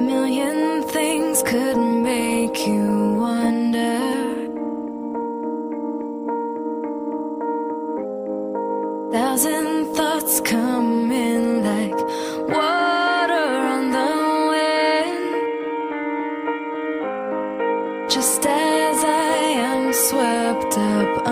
Million things could make you wonder. Thousand thoughts come in like water on the wind. Just as I am swept up